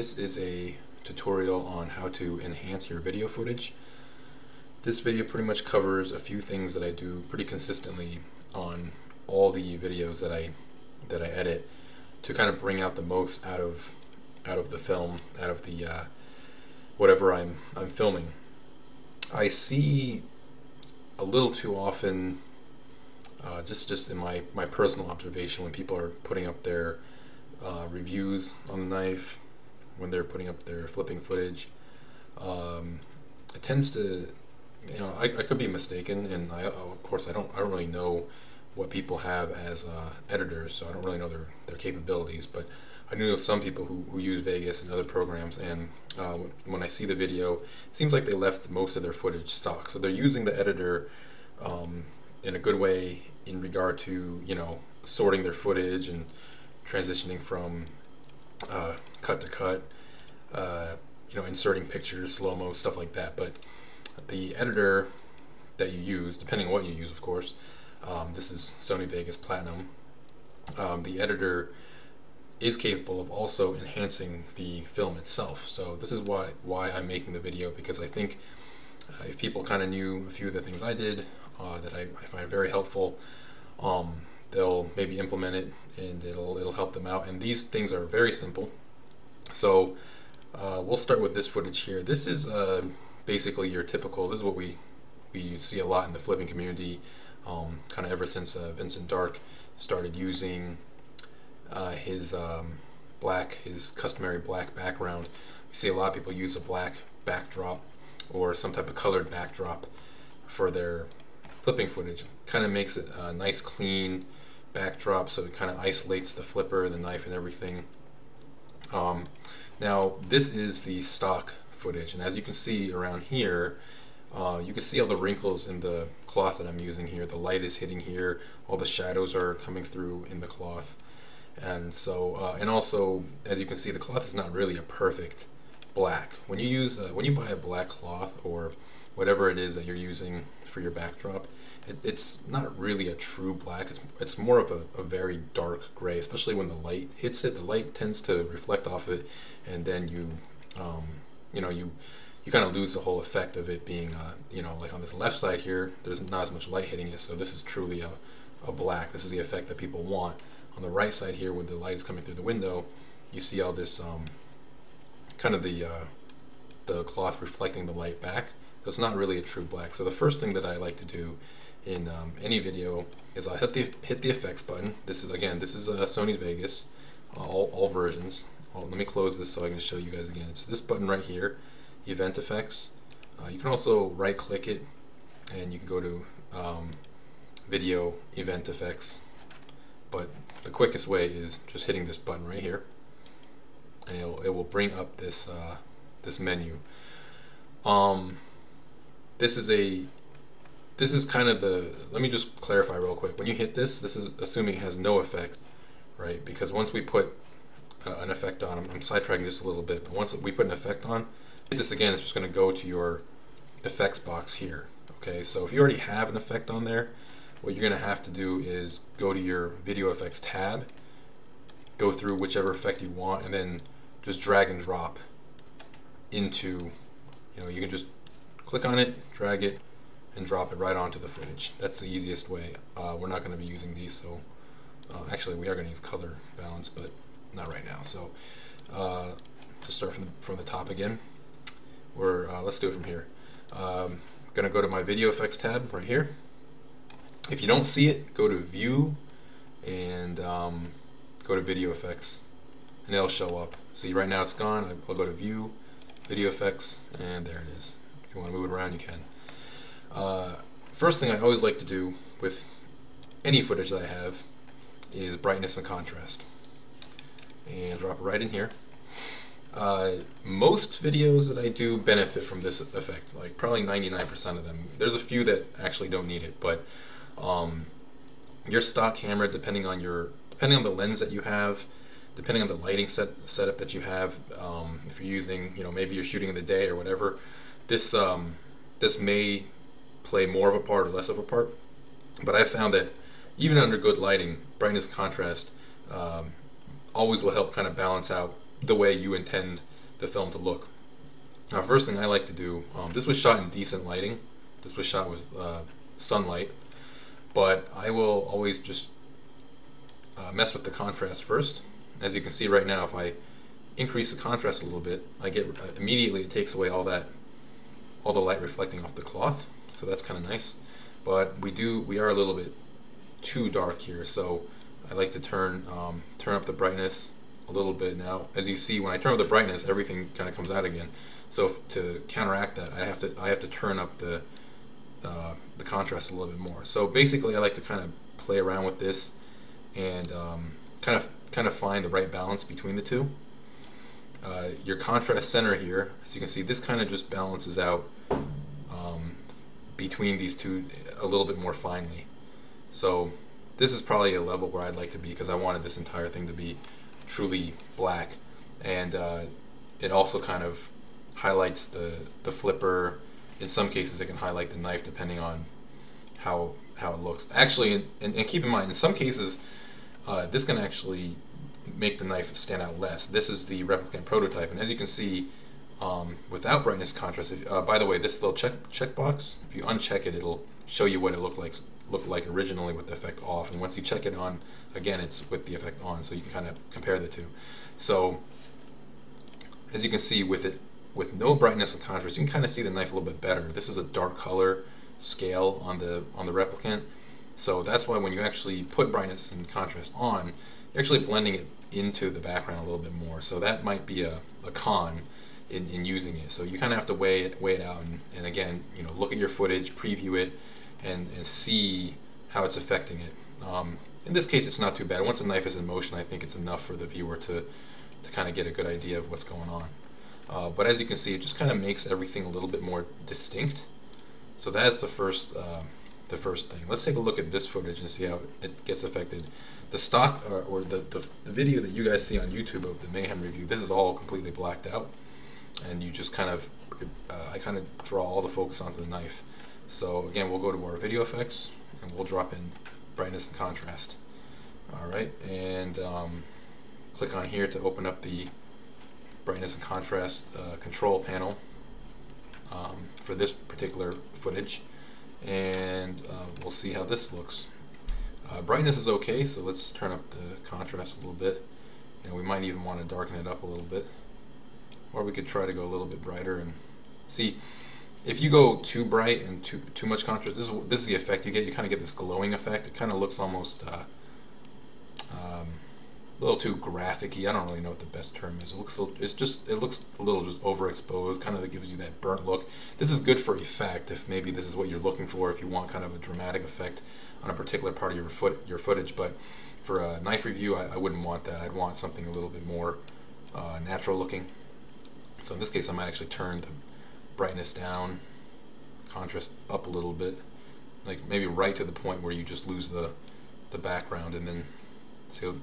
this is a tutorial on how to enhance your video footage. This video pretty much covers a few things that I do pretty consistently on all the videos that I that I edit to kind of bring out the most out of out of the film, out of the uh, whatever I'm I'm filming. I see a little too often, uh, just just in my my personal observation, when people are putting up their uh, reviews on the knife, when they're putting up their flipping footage, um, it tends to, you know, I, I could be mistaken, and I of course I don't I don't really know what people have as uh, editors, so I don't really know their their capabilities, but I do know some people who, who use Vegas and other programs, and uh, when I see the video, it seems like they left most of their footage stock. So they're using the editor um, in a good way in regard to you know sorting their footage and transitioning from uh, cut to cut, uh, you know, inserting pictures, slow mo, stuff like that. But the editor that you use, depending on what you use, of course, um, this is Sony Vegas Platinum. Um, the editor is capable of also enhancing the film itself. So this is why why I'm making the video because I think uh, if people kind of knew a few of the things I did uh, that I, I, find very helpful, um, they'll maybe implement it and it'll it'll help them out. And these things are very simple. So uh, we'll start with this footage here. This is uh, basically your typical. This is what we we see a lot in the flipping community, um, kind of ever since uh, Vincent Dark started using uh, his um, black, his customary black background. We see a lot of people use a black backdrop or some type of colored backdrop for their flipping footage. Kind of makes it a nice clean backdrop so it kind of isolates the flipper, the knife and everything. Um, now this is the stock footage and as you can see around here uh, you can see all the wrinkles in the cloth that I'm using here. The light is hitting here, all the shadows are coming through in the cloth. And so uh, and also as you can see the cloth is not really a perfect black. When you use uh, when you buy a black cloth or whatever it is that you're using for your backdrop it, it's not really a true black it's, it's more of a, a, very dark gray especially when the light hits it the light tends to reflect off of it and then you um, you know you you kind of lose the whole effect of it being uh, you know like on this left side here there's not as much light hitting it so this is truly a, a black this is the effect that people want on the right side here, where the light is coming through the window, you see all this um, kind of the uh, the cloth reflecting the light back. So it's not really a true black. So the first thing that I like to do in um, any video is I hit the hit the effects button. This is again, this is uh, Sony Vegas, all all versions. Let me close this so I can show you guys again. It's this button right here, Event Effects. Uh, you can also right click it and you can go to um, Video Event Effects but the quickest way is just hitting this button right here and it'll, it will bring up this uh, this menu um, this is a this is kind of the let me just clarify real quick. When you hit this this is assuming it has no effect right? Because once we put uh, an effect on I'm, I'm sidetracking just a little bit but once we put an effect on hit this again it's just going to go to your effects box here okay? So if you already have an effect on there what you're going to have to do is go to your video effects tab, go through whichever effect you want, and then just drag and drop into, you know, you can just click on it, drag it, and drop it right onto the footage. That's the easiest way. Uh, we're not going to be using these, so uh, actually we are going to use color balance, but not right now. So uh, to start from the, from the top again, we're uh, let's do it from here. Um, going to go to my video effects tab right here. If you don't see it, go to View and um, go to Video Effects, and it'll show up. See, right now it's gone. I'll go to View, Video Effects, and there it is. If you want to move it around, you can. Uh, first thing I always like to do with any footage that I have is brightness and contrast. And drop it right in here. Uh, most videos that I do benefit from this effect, like probably 99% of them. There's a few that actually don't need it, but um, your stock camera, depending on your depending on the lens that you have, depending on the lighting set setup that you have, um, if you're using, you know, maybe you're shooting in the day or whatever, this um, this may play more of a part or less of a part. But I found that even under good lighting, brightness contrast um, always will help kind of balance out the way you intend the film to look. Now, first thing I like to do, um, this was shot in decent lighting. This was shot with uh, sunlight, but I will always just uh, mess with the contrast first. As you can see right now, if I increase the contrast a little bit, I get uh, immediately it takes away all that, all the light reflecting off the cloth. So that's kind of nice. But we do, we are a little bit too dark here, so I like to turn um, turn up the brightness a little bit. Now, as you see, when I turn up the brightness, everything kind of comes out again. So to counteract that, I have to I have to turn up the uh, the contrast a little bit more. So basically, I like to kind of play around with this and um, kind of kind of find the right balance between the two. Uh, your contrast center here, as you can see, this kind of just balances out between these two a little bit more finely. So this is probably a level where I'd like to be because I wanted this entire thing to be truly black and uh, it also kind of highlights the, the flipper. In some cases it can highlight the knife depending on how how it looks. Actually, and, and keep in mind, in some cases uh, this can actually make the knife stand out less. This is the replicant prototype, and as you can see, um, without brightness contrast, if, uh, by the way, this little check checkbox, if you uncheck it, it'll show you what it looked like looked like originally with the effect off, and once you check it on, again, it's with the effect on, so you can kind of compare the two. So, as you can see, with it with no brightness and contrast, you can kind of see the knife a little bit better. This is a dark color scale on the on the replicant, so that's why when you actually put brightness and contrast on, you're actually blending it into the background a little bit more. So that might be a, a con in, in using it. So you kind of have to weigh it, weigh it out, and, and again, you know, look at your footage, preview it, and, and see how it's affecting it. Um, in this case, it's not too bad. Once the knife is in motion, I think it's enough for the viewer to, to kind of get a good idea of what's going on. Uh, but as you can see, it just kind of makes everything a little bit more distinct. So that's the first, uh, the first thing. Let's take a look at this footage and see how it gets affected. The stock, uh, or the, the, the video that you guys see on YouTube of the Mayhem review, this is all completely blacked out. And you just kind of, uh, I kind of draw all the focus onto the knife. So again, we'll go to our video effects and we'll drop in brightness and contrast. Alright, and um, click on here to open up the brightness and contrast uh, control panel um, for this particular footage and uh, we'll see how this looks. Uh, brightness is okay, so let's turn up the contrast a little bit. Know, we might even want to darken it up a little bit. Or we could try to go a little bit brighter and see if you go too bright and too too much contrast, this is this is the effect you get. You kind of get this glowing effect. It kind of looks almost uh, um, a little too graphic-y. I don't really know what the best term is. It looks it's just it looks a little just overexposed. Kind of gives you that burnt look. This is good for effect if maybe this is what you're looking for. If you want kind of a dramatic effect on a particular part of your foot your footage, but for a knife review, I, I wouldn't want that. I'd want something a little bit more uh, natural looking. So in this case, I might actually turn the brightness down, contrast up a little bit, like maybe right to the point where you just lose the the background and then so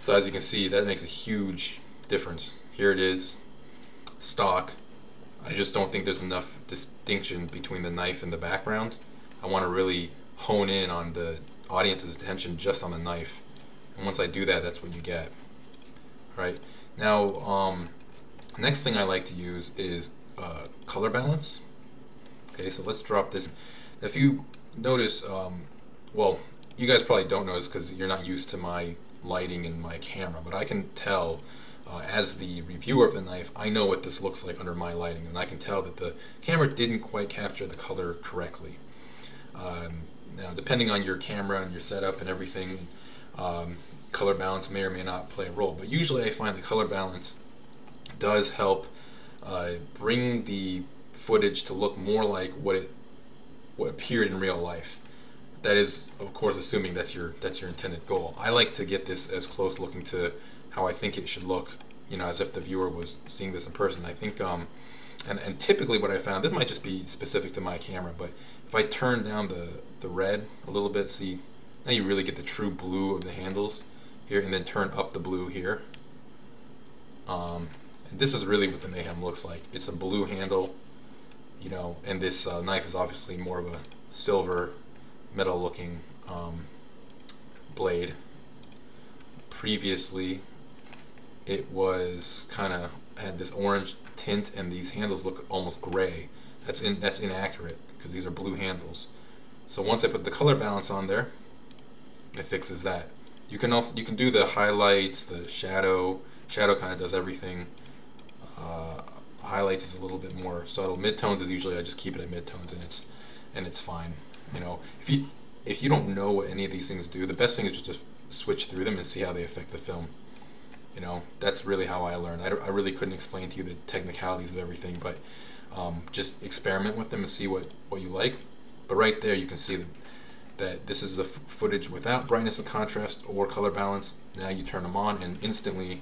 so as you can see that makes a huge difference. Here it is, stock. I just don't think there's enough distinction between the knife and the background. I want to really hone in on the audience's attention just on the knife. And once I do that, that's what you get. Right now, um, next thing I like to use is uh, color balance. Okay, so let's drop this. If you notice, um, well, you guys probably don't notice because you're not used to my lighting and my camera, but I can tell uh, as the reviewer of the knife, I know what this looks like under my lighting, and I can tell that the camera didn't quite capture the color correctly. Um, now, depending on your camera and your setup and everything, um, color balance may or may not play a role, but usually I find the color balance does help uh, bring the footage to look more like what it what appeared in real life. That is, of course, assuming that's your that's your intended goal. I like to get this as close looking to how I think it should look, you know, as if the viewer was seeing this in person. I think, um, and and typically what I found, this might just be specific to my camera, but if I turn down the the red a little bit, see, now you really get the true blue of the handles here, and then turn up the blue here. Um, this is really what the Mayhem looks like. It's a blue handle, you know, and this uh, knife is obviously more of a silver metal looking um, blade. Previously, it was kind of had this orange tint and these handles look almost gray. That's in that's inaccurate because these are blue handles. So once I put the color balance on there, it fixes that. You can also you can do the highlights, the shadow. Shadow kind of does everything. Uh, highlights is a little bit more subtle. Midtones is usually I just keep it at midtones and it's and it's fine. You know, if you if you don't know what any of these things do, the best thing is just to switch through them and see how they affect the film. You know, that's really how I learned. I, I really couldn't explain to you the technicalities of everything, but um, just experiment with them and see what, what you like. But right there, you can see that, that this is the footage without brightness and contrast or color balance. Now you turn them on and instantly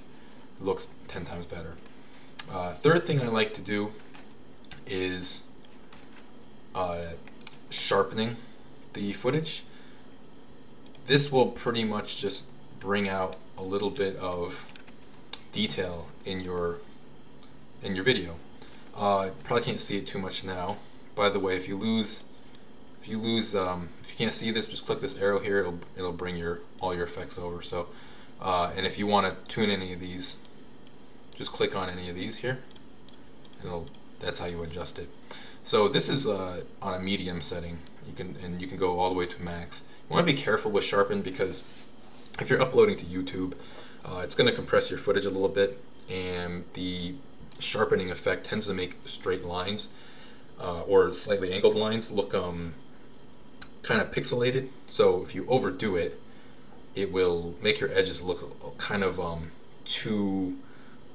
looks 10 times better. Uh, third thing I like to do is uh, sharpening the footage. This will pretty much just bring out a little bit of detail in your in your video. Uh, probably can't see it too much now. By the way, if you lose if you lose um, if you can't see this, just click this arrow here. It'll it'll bring your all your effects over. So uh, and if you want to tune any of these, just click on any of these here. And it'll that's how you adjust it. So this is uh, on a medium setting. You can and you can go all the way to max. You want to be careful with sharpen because if you're uploading to YouTube, uh, it's going to compress your footage a little bit, and the sharpening effect tends to make straight lines uh, or slightly angled lines look um, kind of pixelated. So if you overdo it, it will make your edges look kind of um, too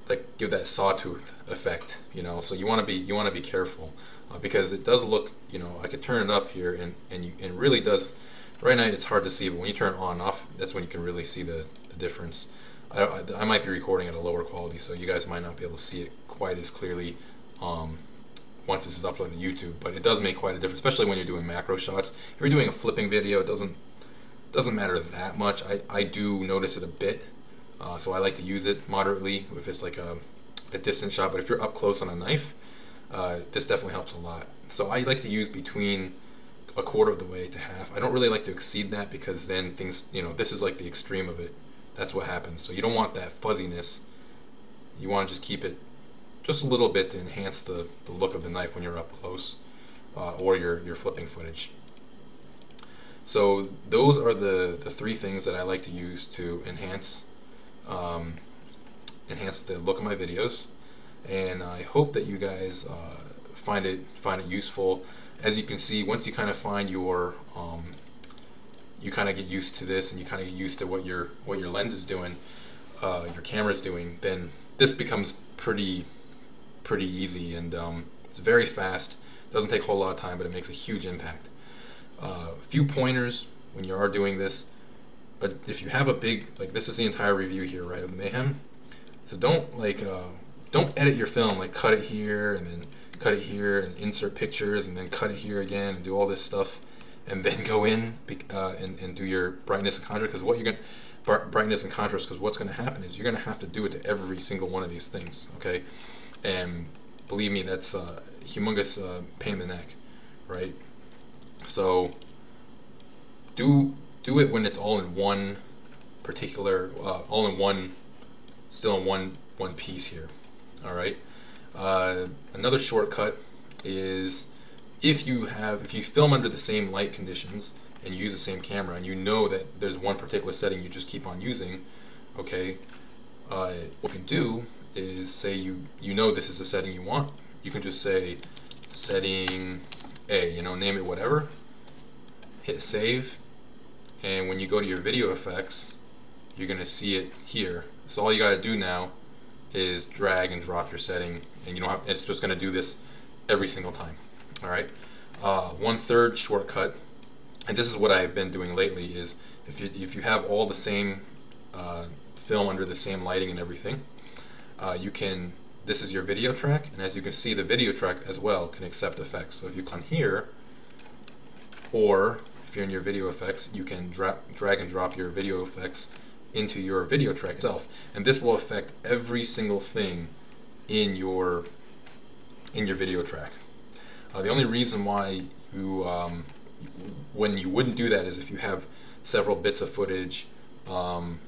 like give that sawtooth effect, you know. So you want to be you want to be careful uh, because it does look, you know, I could turn it up here and and you and really does. Right now it's hard to see, but when you turn on and off, that's when you can really see the the difference. I, I, might be recording at a lower quality, so you guys might not be able to see it quite as clearly um, once this is uploaded to YouTube. But it does make quite a difference, especially when you're doing macro shots. If you're doing a flipping video, it doesn't doesn't matter that much. I, I do notice it a bit, uh, so I like to use it moderately if it's like a, a distant shot. But if you're up close on a knife, uh, this definitely helps a lot. So I like to use between a quarter of the way to half. I don't really like to exceed that because then things, you know, this is like the extreme of it that's what happens. So you don't want that fuzziness. You want to just keep it just a little bit to enhance the, the look of the knife when you're up close uh, or your, your flipping footage. So those are the, the three things that I like to use to enhance um, enhance the look of my videos and I hope that you guys uh, find it find it useful as you can see once you kind of find your um, you kind of get used to this and you kind of get used to what your what your lens is doing, uh, your camera is doing, then this becomes pretty pretty easy and um, it's very fast. Doesn't take a whole lot of time, but it makes a huge impact. A uh, few pointers when you are doing this. Uh, if you have a big like this is the entire review here, right, of Mayhem. So don't like uh, don't edit your film like cut it here and then cut it here and insert pictures and then cut it here again and do all this stuff and then go in uh, and, and do your brightness and contrast. Because what you're going to, brightness and contrast because what's going to happen is you're going to have to do it to every single one of these things okay? And believe me that's a humongous uh, pain in the neck right? So do do it when it's all in one particular uh, all in one still in one one piece here all right? Uh, another shortcut is if you have if you film under the same light conditions and you use the same camera and you know that there's one particular setting you just keep on using okay uh, what you can do is say you you know this is the setting you want. You can just say setting A you know name it whatever. Hit save and when you go to your video effects you're gonna see it here. So all you gotta do now is drag and drop your setting and you don't have it's just gonna do this every single time all right? Uh, one third shortcut and this is what I've been doing lately is if you, if you have all the same uh, film under the same lighting and everything uh, you can this is your video track and as you can see the video track as well can accept effects. So if you come here or if you're in your video effects you can dra drag and drop your video effects into your video track itself and this will affect every single thing in your in your video track uh, the only reason why you, um, when you wouldn't do that is if you have several bits of footage um,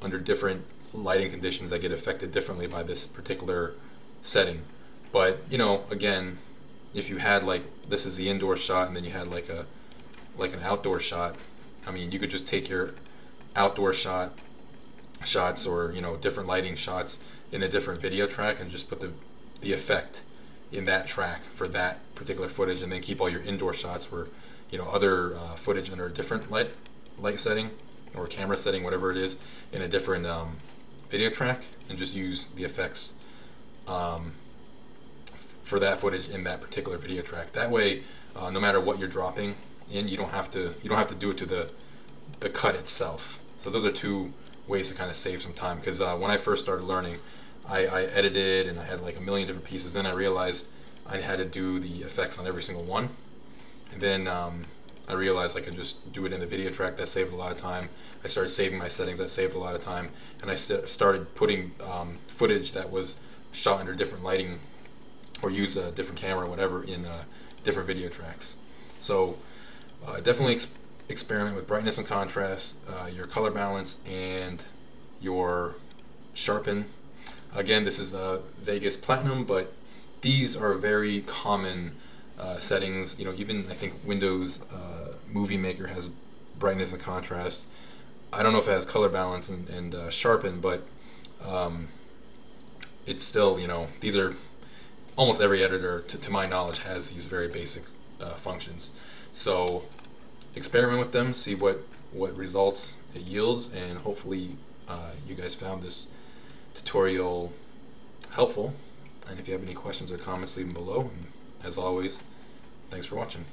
under different lighting conditions that get affected differently by this particular setting. But you know, again, if you had like this is the indoor shot and then you had like a like an outdoor shot, I mean, you could just take your outdoor shot shots or you know different lighting shots in a different video track and just put the the effect in that track for that particular footage and then keep all your indoor shots where you know other uh, footage under a different light light setting or camera setting whatever it is in a different um, video track and just use the effects um, for that footage in that particular video track. That way uh, no matter what you're dropping in you don't have to you don't have to do it to the the cut itself. So those are two ways to kind of save some time because uh, when I first started learning I, I edited and I had like a million different pieces. Then I realized I had to do the effects on every single one. And then um, I realized I could just do it in the video track that saved a lot of time. I started saving my settings that saved a lot of time. And I st started putting um, footage that was shot under different lighting or use a different camera or whatever in uh, different video tracks. So uh, definitely ex experiment with brightness and contrast uh, your color balance and your sharpen again this is a Vegas Platinum but these are very common uh, settings. You know, even I think Windows uh, Movie Maker has brightness and contrast. I don't know if it has color balance and, and uh, sharpen, but um, it's still, you know, these are almost every editor, to, to my knowledge, has these very basic uh, functions. So experiment with them, see what, what results it yields, and hopefully uh, you guys found this tutorial helpful. And if you have any questions or comments, leave them below. And as always, thanks for watching.